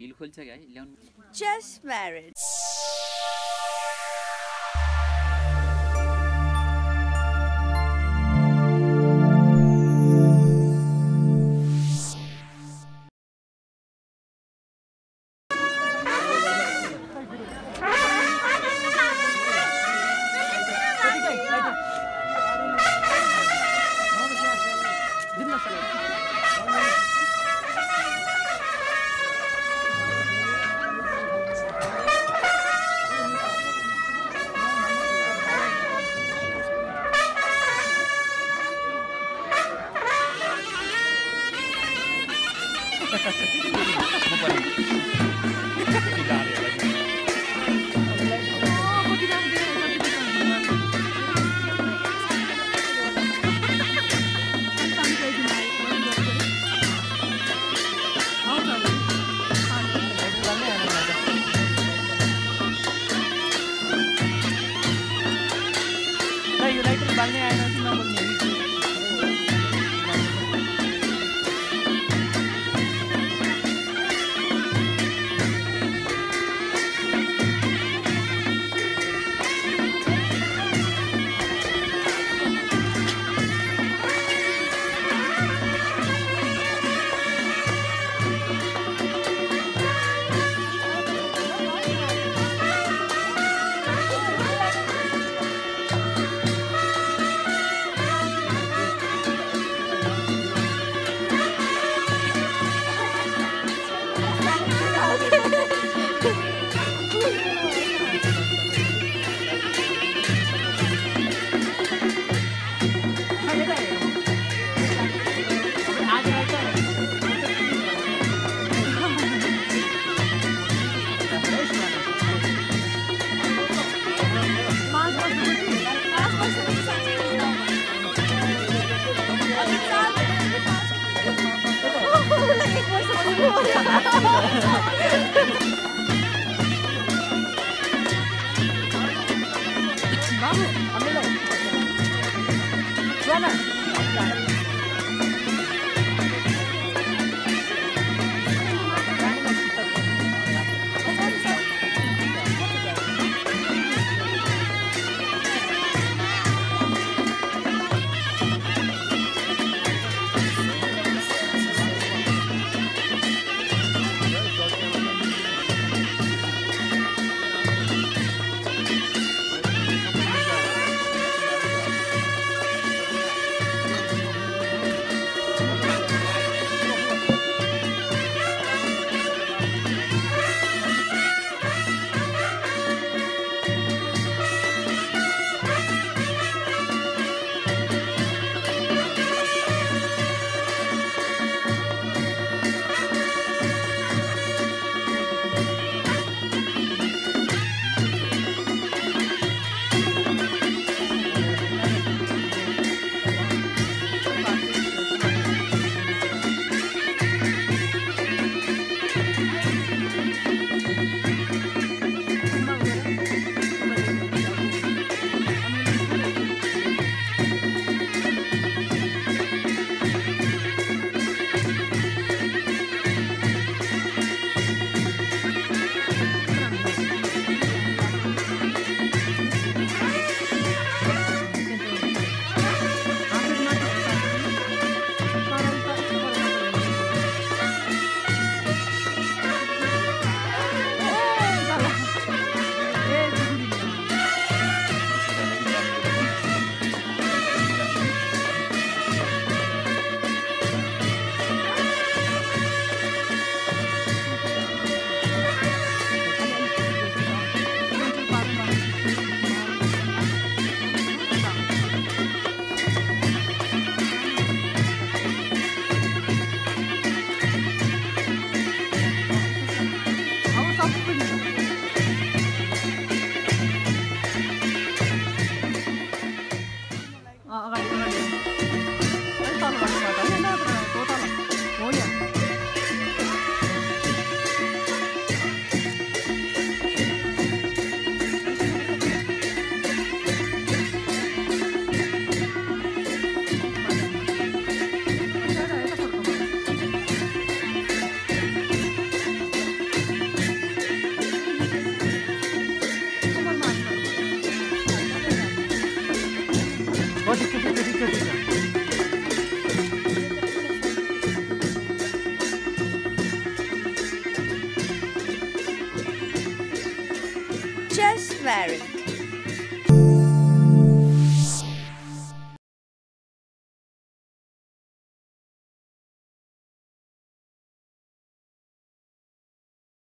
Hill खोल्छ क्या है ल्याउनु Just married. Muy bueno. 雨だ。Mary.